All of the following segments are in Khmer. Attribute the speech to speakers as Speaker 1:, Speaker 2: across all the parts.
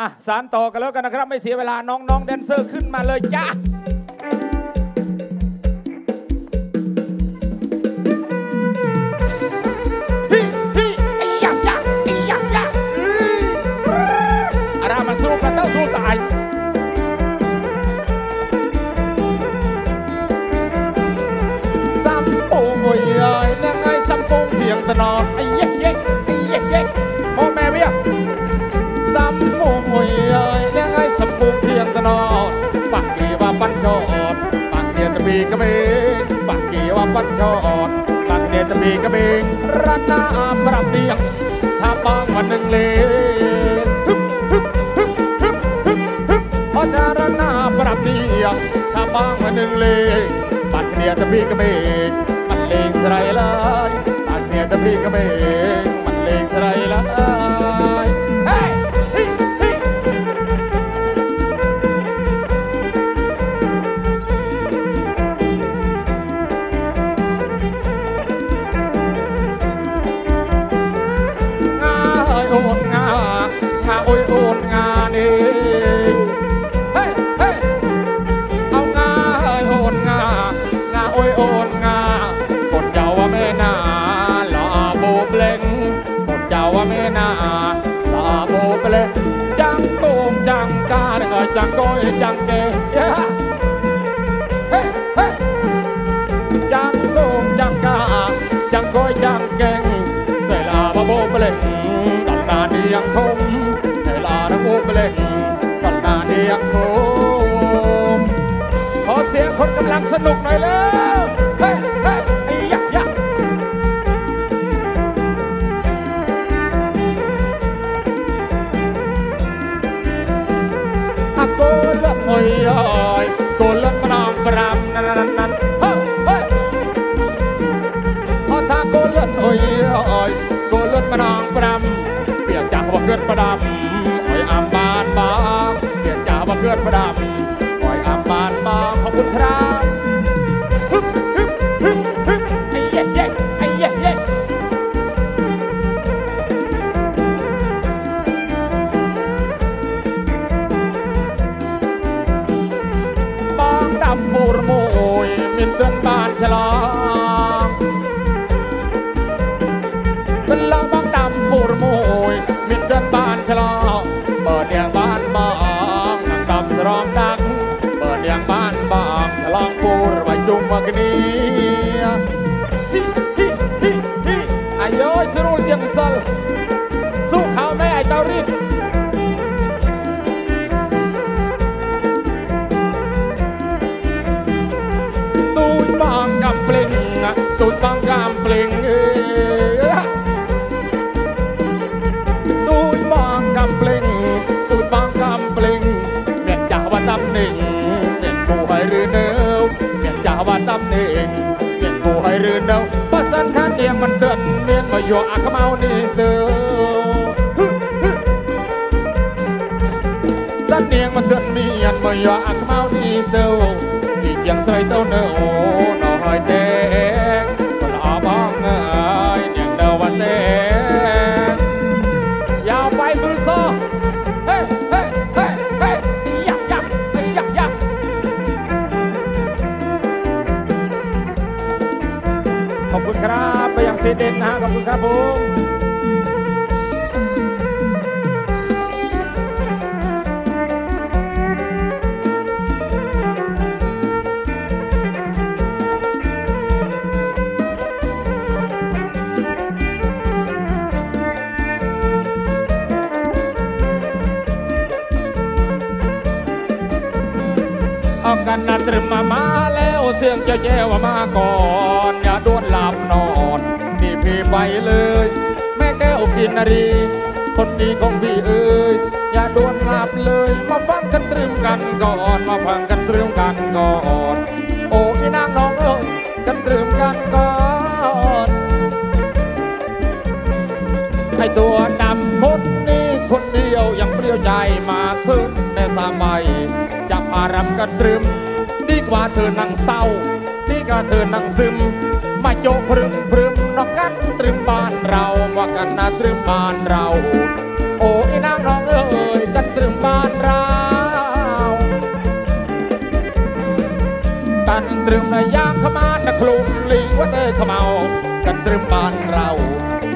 Speaker 1: อะสารต่อกันแล้วกันนะครับ ไม่เสียเวลาน้องๆแดนเซอร์ขึ้นมาเลยจ้าสัมปูงโวยเอ้ยนั่งไอ้สัมปูงเพียงตะนอนไอ้ មួយអើយអ្នកឲ្យសំពុកធៀងត្នោតបាក់គីវ៉ាប៉ាន់ចោតបាក់គីតពីក្មេងបាក់គីវ៉ាប៉ាន់ចោតបាក់គីតពីក្មេងរកណាប្រាប់ទៀងថាបងមិននឹងលេងអត់ដារណាប្រាប់ទៀងថាបងមិននឹងលេងបាក់គីតពីក្មេងអត់លេងស្រីឡើយបាក់គីតពីក្មេងមិនលេងស្រីឡើយ บาโบเปลงตำนานนี้ยังทมใส่ลาบาโบเปลงตำนานนี้ยังทม ขอเสียงคนกำลังสนุกหน่อยแล้วเฮ้ยเฮ้ยไอ้ยักยักอะโกเลิศโอ้ยโอ้ยโกเลิศมานองปรำนั่นนั่นนั่นเฮ้ยเฮ้ยพอทาโกเลิศโอ้ยโอ้ยโกเลิ ล នងប្រាំពាក្យចាស់របស់គ្រឿនផ្ដាំឲ្យអាំបានបងពាក្យចាស់របស់គ្រឿនផ្ដាំ gambling, tutang gambling. Tụi bang gambling, tụi bang gambling. Miền Trà và Tâm Ninh, miền Phù Hải Rư Nâu. Miền Trà và Tâm Ninh, miền Phù Hải Rư Nâu. Bất sân khán em mình tận miền mà vô ác mau đi từ. ันเดือนมีอันบ่อยอักเมาดีเต้าอีกอย่างใส่เต้าเนื้อ โอ้ กันนะตรึมมามาแล้วเสียงเจ้าแย่ว่ามาก่อน อย่าด่วนหลับนอนนี่พี่ไปเลย แม่แก้วกินนารีคนดีของพี่เอ้ยอย่าด่วนหลับเลย มาฟังกันตรึมกันก่อนมาฟังกันตรึมกันก่อนโอ้ยนางน้องเอ้ยกันตรึมกันก่อนไอตัวดำคนนี้คนเดียวยังเปรี้ยวใจมาขึ้นในสามใบารำกระตรึม ดีกว่าเธอนั่งเศร้า ดีกว่าเธอนั่งซึม มาโจกพรึมพรึมนอกกันตรึมบ้านเราว่ากันนะตรึมบ้านเรา โอ้ยนางน้องเอ๋ยกันตรึมบ้านเราตันตรึมนะยางขมานนะคลุมลิงว่าเธอขมเมากันตรึมบ้านเรา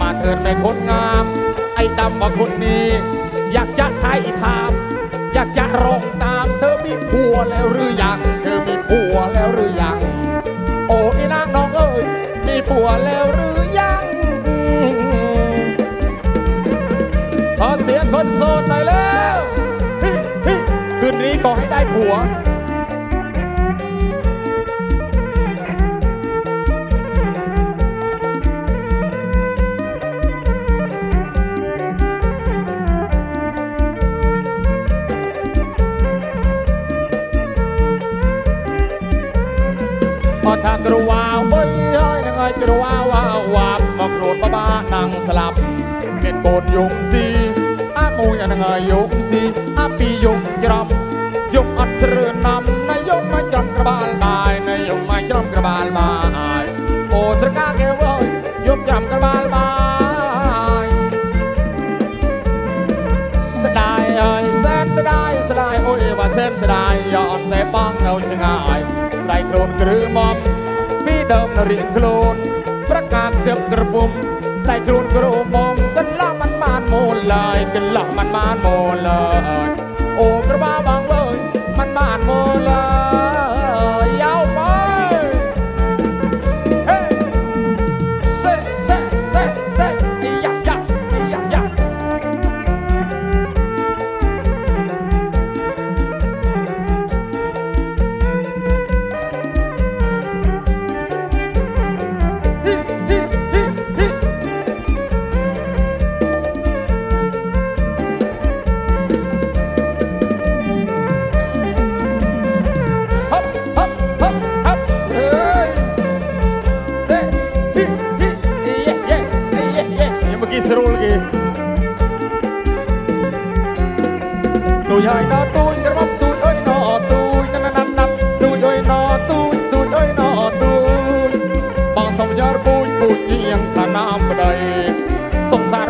Speaker 1: มาเถิดแม่คนงาม ไอ้ดำว่าคนนี้ อยากจะไทยทามอยากจะร้อง มีผัวแล้วหรือยัง เธอมีผัวแล้วหรือยัง โอ้อีนางน้องเอ้ย มีผัวแล้วหรือยังขอเสียงคนโสดหน่อยแล้วคืนนี้ขอให้ได้ผัว កូនយំស៊ីអាមួយអានឹងហើយយំស៊ីអាពីរយំច្រំយំអត់ជ្រឿណាំណាយំមកចំក្បាលបាយណាយំមកចំក្បាលបាយអូស្រកាគេវ៉យយំចំក្បាលបាយស្ដាយអើយសែនស្ដាយស្ដាយអូយវ៉ាសែនស្ដាយយកអត់តែបងនៅឆ្ងាយស្ដាយខ្លួនគ្រឺមុំពីដើមរៀងខ្លួនប្រកាសទឹកក្រពុំស្ដាយខ្លួនគ្រូ អូនឡើយកន្លោះមិនបានមកឡើយអូនក្របាបងអើយមិនបានមកឡើយ ប្តីសង្សារ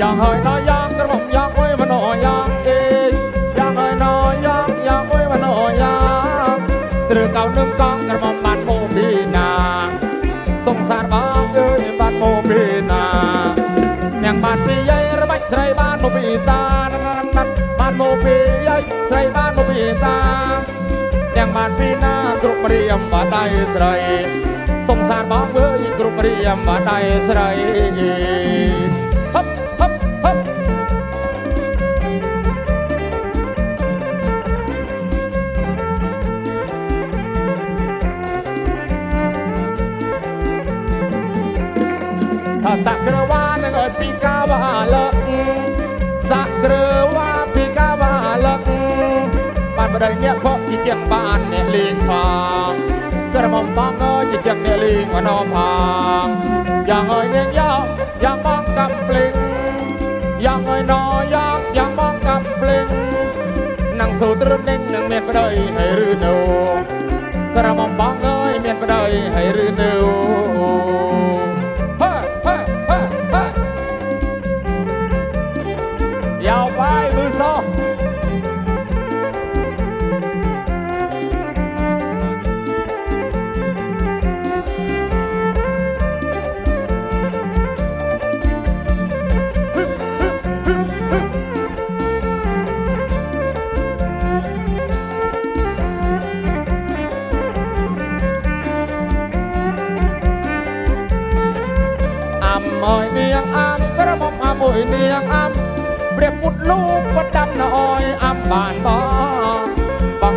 Speaker 1: យ៉ាងហើយណាយ៉ាងក្រមុំយ៉ាងអុយមណោយ៉ាងអេយ៉ាងហើយណាយ៉ាងយ៉ាងអុយមណោយ៉ាងត្រូវកៅនឹងកងក្រមុំបានមកពីណាសង្សារបងអើយបានមកពីណាអ្នកបានពីយាយរបាច់ស្រីបានមកពីតាណាំណាត់បានមកពីយាយស្រីបានមកពីតាអ្នកបានពីណាគ្រប់រៀមបាដៃស្រីសង្សារបងអើយគ្រប់រៀមបាដៃស្រី sakrăoană noi pe cavală Sakrăoa pe cavală បានបដិញាក់ផកជាជាងបានអ្នកលេងផងក្រមុំបងអើយជាជាងអ្នកលេងអណោផងយ៉ាងអើយនាងយោយ៉ាងបងកំភ្លេងយ៉ាងអើយណោយ៉ាងយ៉ាងបងកំភ្លេងនឹងសូត្រឹមនឹងនឹងមានប្តីហើយឬនៅក្រមុំបងអើយមានប្តីហើយឬនៅ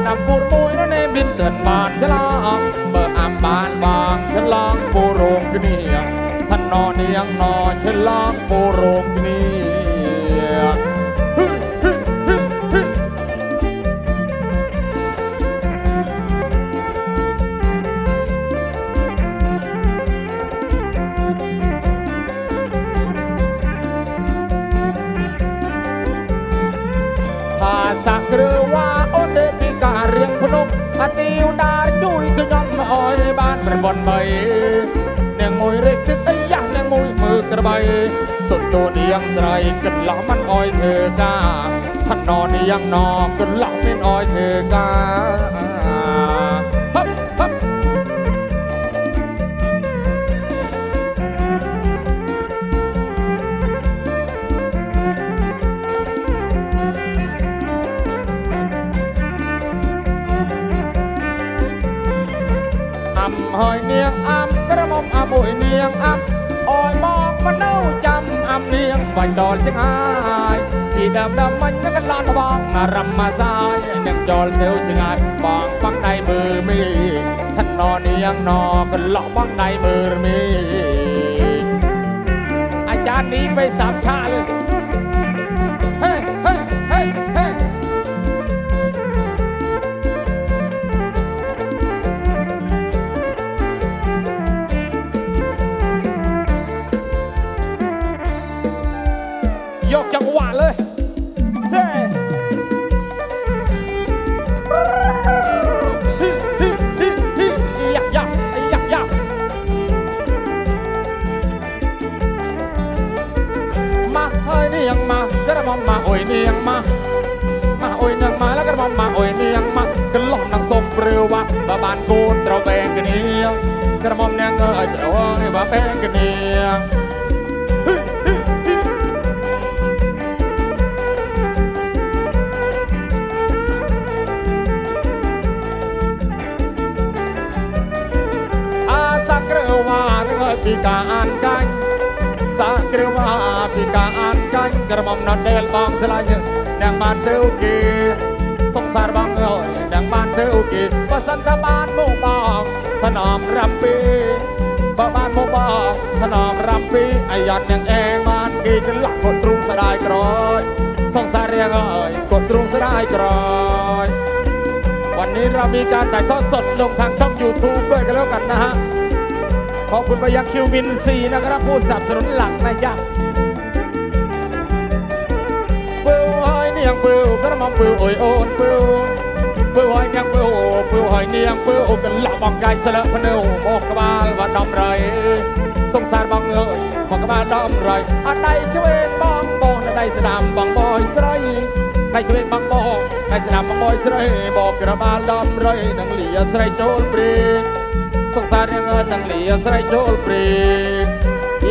Speaker 1: អំពូរមួយនោះនេះមានទិនបានឆ្លងបើអំបានបងឆ្លងពូរងគ្នាថាណោនាងណោឆ្លងពូរងគ្នាสักเรือ ភ្នំអទីវដាជួយខ្ញុំអើយបានប្រពន្ធបីនាងមួយរេកទឹកអីយ៉ាស់នាងមួយមើលក្របីសុទ្ធតួនាងស្រីកន្លោះមិនអើយធ្វើការថននាងណកន្លោះមានអើយធ្វើការ ហើយនាងអាំក្រមុំអាមួយនាងអាំអោយបងមនុស្សចាំអាំនាងបាញ់ដល់ជាងហើយទីដើមដើមមិនកន្លងបងរមសាយនឹងចូលទៅជាងហើយបងបងដៃមើលមីឋានននាងណកន្លោះបងដៃមើលមីអាចារ្យនេះទៅសាប់ឆាលើ នាងមកក្រមុំមកអុយនាងមកមកអុយនាងមកក្រមុំមកអុយនាងមកកន្លោះនឹងសុំព្រឿវ៉ាបើបានគូនត្រូវបែងគ្នាក្រមុំនាងឲ្យត្រូវនេះបើបែងគ្នាអាសាក្រវ៉ានឹងឲ្យពីការអានកាញ់ សាក្រឺវ៉ាពីការអានកាញ់ក្រមុំណត់ដែលបងស្លាញ់អ្នកបានទៅគេសង្សារបងអើយអ្នកបានទៅគេបើសិនក៏បានមកបងថ្នមរំពីបើបានមកបងថ្នមរំពីអាយ៉ាត់អ្នកអែបានគេចន្លក់ក៏ទ្រូងស្ដាយក្រោយសង្សាររៀងអើយក៏ទ្រូងស្ដាយក្រោយ วันนี้เรามีการถ่ายทอดสดลงทางช่อง YouTube ด้วยกันแล้วกันนะฮะ ขอบคุณไปยังคิวมินซีนะครับผู้สนับสนุนหลักนะจ๊ะปื้วหอยเนียงปื้วกระหม่อมปื้วโอยโอนปื้วปื้วหอยเนียงปื้วปื้วหอยเนียงปื้วกันหลับบองไก่สละพะเนวบอกกระบาลว่าดอมไร สงสารบองเอ้ยบอกกระบาลดอมไรอันใดช่วยบองบองอันใดสนามบองบอยสไร ដៃឆ្វេងបងបងដៃស្នាមបងបយស្រីបកក្របាលដំរៃនឹងលីស្រីចូលព្រី សង្សាររៀងនឹងលីស្រីចូលព្រី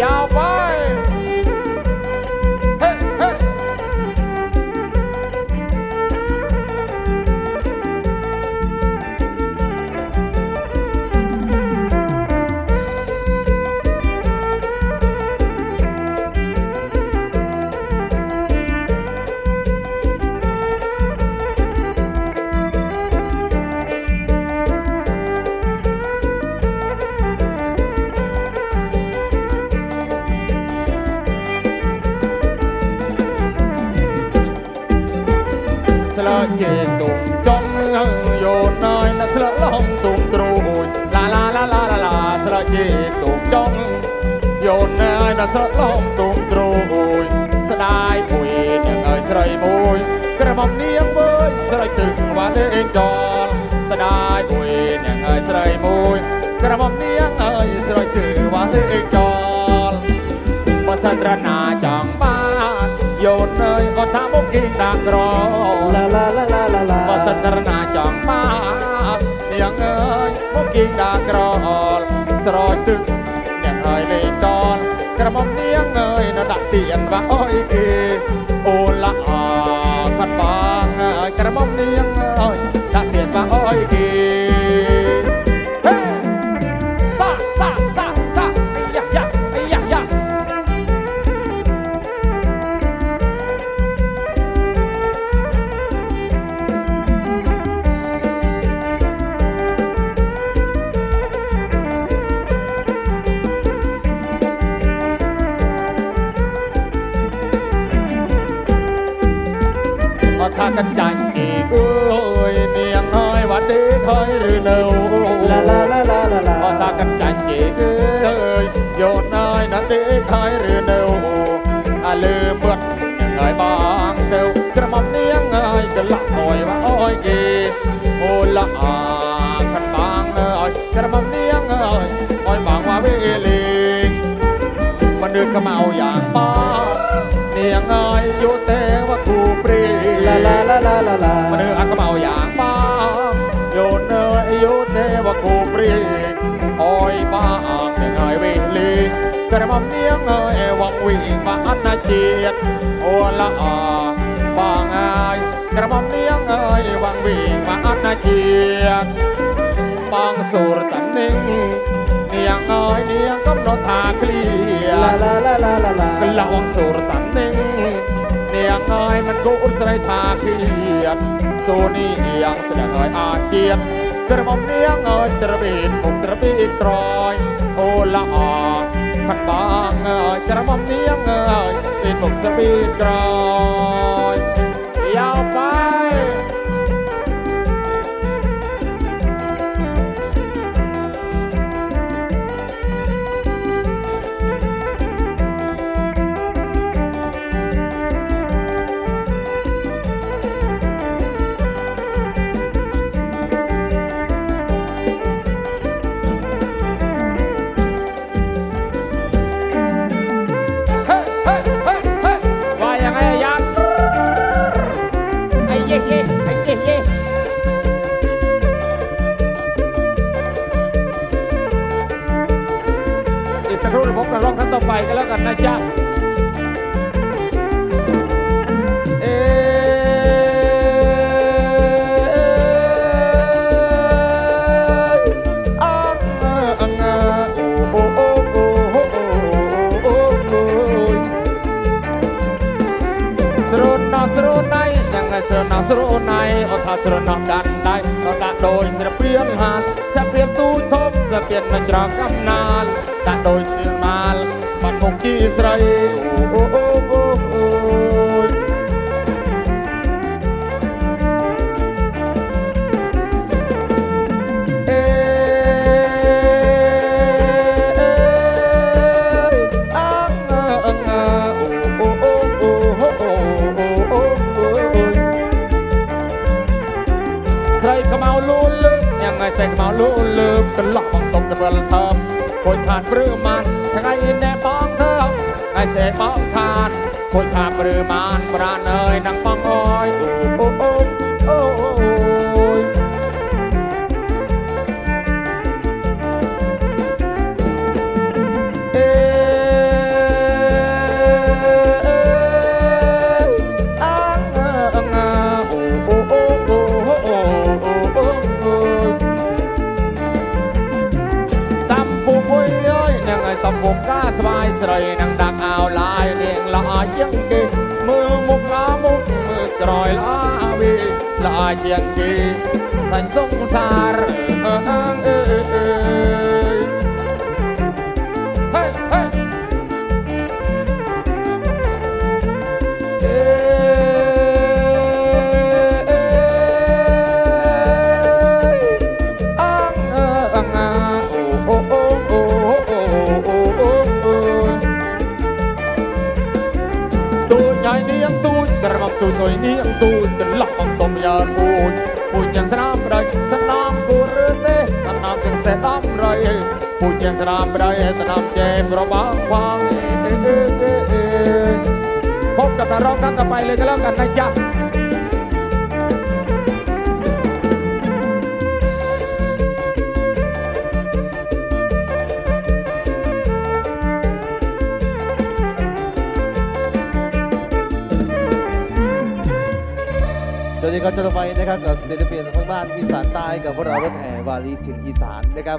Speaker 1: យ៉ាវ៉ៃ យស្រីមួយក្រមុំនាងអើយស្រីទឹកបានអេងកលបើសិនរណាចង់បានយោនអើយអត់ថាមុខគីងដាក់ក្រ
Speaker 2: La la la la la la
Speaker 1: បើសិនរណាចង់បាននាងអើយមុខគីងដាក់ក្រស្រោចទឹកអ្នកអើយលេងតនក្រមុំ លឺមឹកហើយបងទៅក្រមុំនាងហើយក្លាក់អយវ៉ាអយគេអូឡាខាត់បងអយក្រមុំនាងហើយអយ
Speaker 2: បងវ៉ាវេលេង
Speaker 1: បណ្ឌឺកម្អៅយ៉ាងបងនាងអយយោទេវគូព្រីឡាឡាឡាឡាឡា ក្រមុំនាងអេវងវិបានណាជាតិអូឡាបងអើយក្រមុំនាងអើយវងវិបានណាជាតិបងសូរតានិងនា
Speaker 2: ងអើយនាងកំ
Speaker 1: ណត់ថាគ្លៀឡាឡាឡាឡាឡាក្លងសូរតានិងនាងអើយមិនគូអ៊ុតស្រីថាគ្លៀតសូនីនាងស្ដឹងអើយអាជាតិក្រមុំនាងអើយត្របៀតមុខត្របៀតក្រោយអូឡា ខាត់បងអើយច្រមុំនាងអើយពេលមុខស្បៀងក្រោយយ៉ាវប៉ា តែស្រណោះស្រណៃអត់ថាស្រណោះដានដៃក៏ដាក់ដោយស្រព្រៀងហានស្រព្រៀងទូធំស្រព្រៀងមិនច្រកកំណានដាក់ដោយស្មាល
Speaker 2: បាត់មុខជាស្រី
Speaker 1: អូអូ លូលើញ៉ាំថ្ងៃសេះខ្មៅលូលើកន្លក់បងសុំតម្រិលធំគួយខាតព្រឺម៉ានថ្ងៃណែបងធ្វើថ្ងៃសេះបងខាតគួយខាតព្រឺម៉ានប្រានអើយនឹងបងអើយ ស្រីនឹងដាក់អោឡាយនាងល្អជាងគេមើលមុខឡាមុខមើលក្រោយឡាវីល្អជាងគេសាញ់សុខសារអើអើ យនាងទូចចន្លោះអំសំយ៉ាពូចពូចទាំងត្រាំប្រៃទាំងណាំគូរឿងទេទាំងណាំទាំងសេះតាមប្រៃ
Speaker 3: ពូចទាំងត្រាំប្រៃទាំងណាំចែ
Speaker 1: មរបាំងវ៉ាងអេអេអេអេพบกับตารองกันกับไปเลยก็แล้วกันนะจ๊ะ
Speaker 2: วัสดีครับจนไปนะครับกับศิลปินทางบ้านอีสานใต้กับพวกเรารถแห่วาลีสินอีสานนะครับ